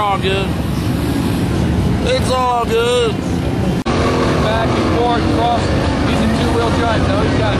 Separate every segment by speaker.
Speaker 1: all good. It's all good.
Speaker 2: Back and forth, cross. He's a two-wheel drive though. He's got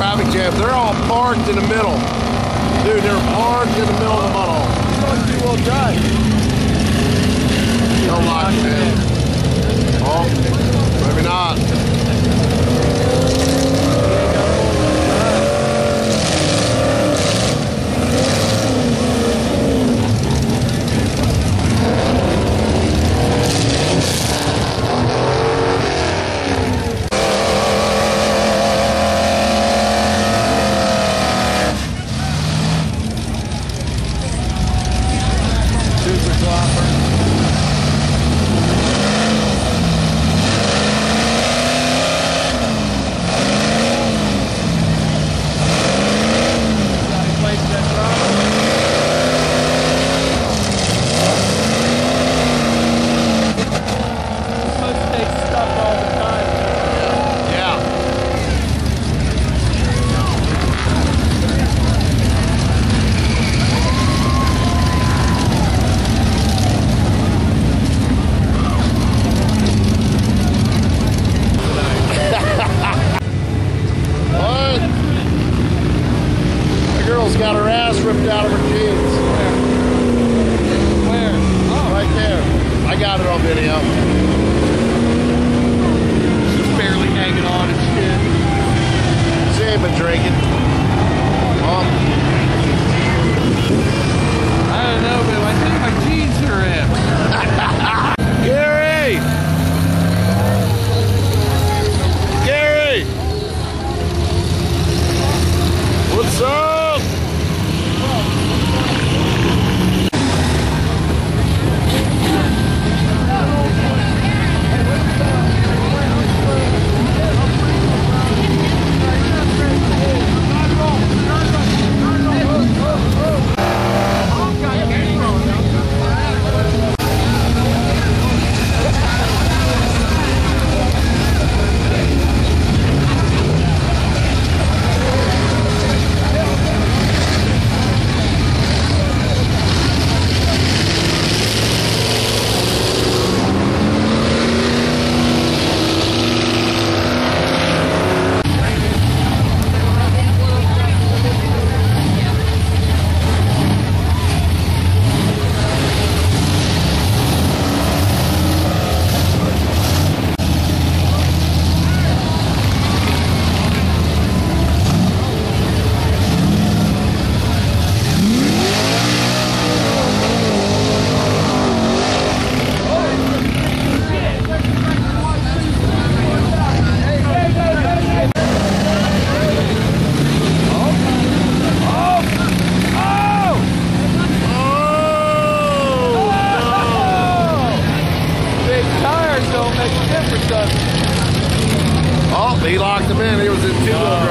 Speaker 2: Traffic jam.
Speaker 1: They're all parked in the middle. Dude, they're parked in the middle of the mud
Speaker 2: Two-wheel drive.
Speaker 1: No luck, man. Oh, maybe not. Girl's got her ass ripped out of her jeans.
Speaker 2: Where? Oh,
Speaker 1: Right there. I got it on video.
Speaker 2: she's barely hanging on and shit.
Speaker 1: She ain't been drinking. He